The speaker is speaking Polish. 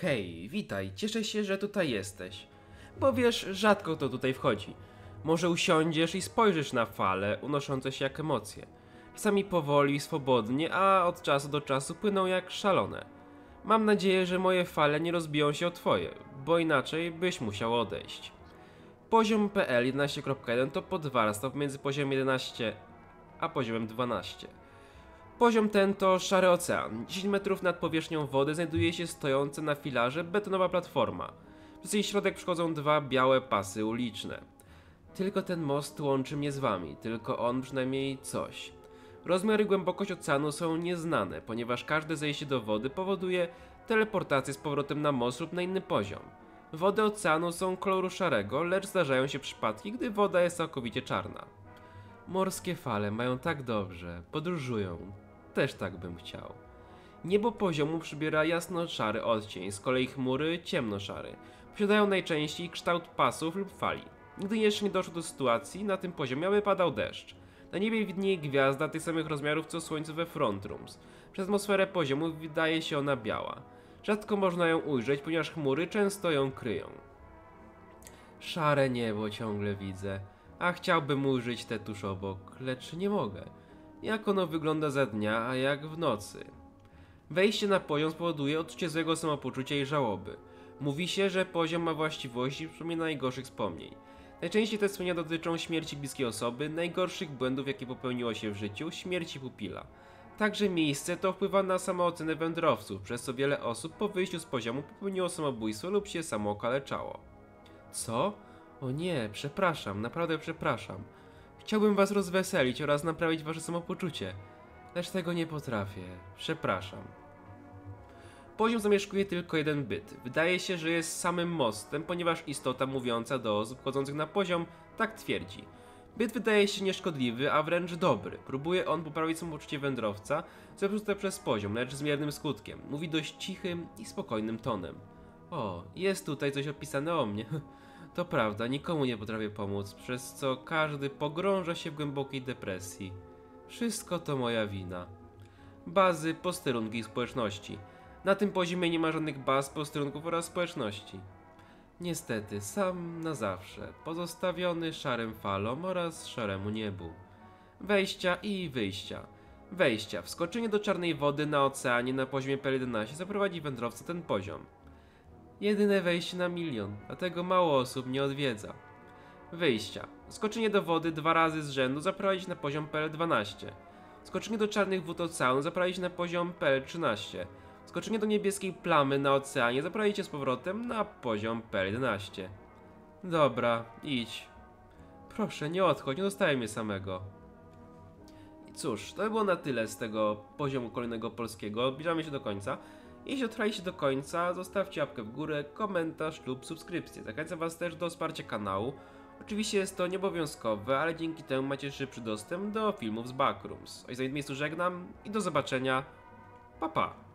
Hej, witaj, cieszę się, że tutaj jesteś. Bo wiesz, rzadko kto tutaj wchodzi. Może usiądziesz i spojrzysz na fale unoszące się jak emocje. Czasami powoli swobodnie, a od czasu do czasu płyną jak szalone. Mam nadzieję, że moje fale nie rozbiją się o twoje, bo inaczej byś musiał odejść. Poziom PL 11.1 to podwarstwa pomiędzy poziomem 11 a poziomem 12. Poziom ten to szary ocean. 10 metrów nad powierzchnią wody znajduje się stojąca na filarze betonowa platforma. Przez jej środek przechodzą dwa białe pasy uliczne. Tylko ten most łączy mnie z wami, tylko on przynajmniej coś. Rozmiar i głębokość oceanu są nieznane, ponieważ każde zejście do wody powoduje teleportację z powrotem na most lub na inny poziom. Wody oceanu są koloru szarego, lecz zdarzają się przypadki, gdy woda jest całkowicie czarna. Morskie fale mają tak dobrze, podróżują. Też tak bym chciał. Niebo poziomu przybiera jasno-szary odcień, z kolei chmury ciemno-szary. Posiadają najczęściej kształt pasów lub fali. Nigdy jeszcze nie doszło do sytuacji na tym poziomie, aby padał deszcz. Na niebie widnieje gwiazda tych samych rozmiarów co Słońce we Frontrooms. Przez atmosferę poziomu wydaje się ona biała. Rzadko można ją ujrzeć, ponieważ chmury często ją kryją. Szare niebo ciągle widzę, a chciałbym ujrzeć te tuż obok, lecz nie mogę. Jak ono wygląda za dnia, a jak w nocy. Wejście na poziom spowoduje odczucie złego samopoczucia i żałoby. Mówi się, że poziom ma właściwości przypomina najgorszych wspomnień. Najczęściej te wspomnienia dotyczą śmierci bliskiej osoby, najgorszych błędów, jakie popełniło się w życiu, śmierci pupila. Także miejsce to wpływa na samoocenę wędrowców, przez co wiele osób po wyjściu z poziomu popełniło samobójstwo lub się samo okaleczało. Co? O nie, przepraszam, naprawdę przepraszam. Chciałbym was rozweselić oraz naprawić wasze samopoczucie, lecz tego nie potrafię. Przepraszam. Poziom zamieszkuje tylko jeden byt. Wydaje się, że jest samym mostem, ponieważ istota mówiąca do osób wchodzących na poziom tak twierdzi. Byt wydaje się nieszkodliwy, a wręcz dobry. Próbuje on poprawić samopoczucie wędrowca, zepsute przez poziom, lecz z miernym skutkiem. Mówi dość cichym i spokojnym tonem. O, jest tutaj coś opisane o mnie. To prawda, nikomu nie potrafię pomóc, przez co każdy pogrąża się w głębokiej depresji. Wszystko to moja wina. Bazy, posterunki i społeczności. Na tym poziomie nie ma żadnych baz, posterunków oraz społeczności. Niestety, sam na zawsze, pozostawiony szarym falom oraz szaremu niebu. Wejścia i wyjścia. Wejścia. Wskoczenie do czarnej wody na oceanie na poziomie PL11 zaprowadzi wędrowca ten poziom. Jedyne wejście na milion, dlatego mało osób nie odwiedza. Wyjścia. Skoczenie do wody dwa razy z rzędu zaprowadzić na poziom PL12. Skoczenie do czarnych wód oceanu zaprowadzić na poziom PL13. Skoczenie do niebieskiej plamy na oceanie zaprowadzicie z powrotem na poziom PL11. Dobra, idź. Proszę, nie odchodź, nie zostawiaj mnie samego. I cóż, to by było na tyle z tego poziomu kolejnego polskiego. Zbliżamy się do końca. Jeśli dotrwaliście do końca, zostawcie łapkę w górę, komentarz lub subskrypcję. Zachęcam Was też do wsparcia kanału. Oczywiście jest to nieobowiązkowe, ale dzięki temu macie szybszy dostęp do filmów z Backrooms. Oj, za miejscu żegnam i do zobaczenia. Pa pa!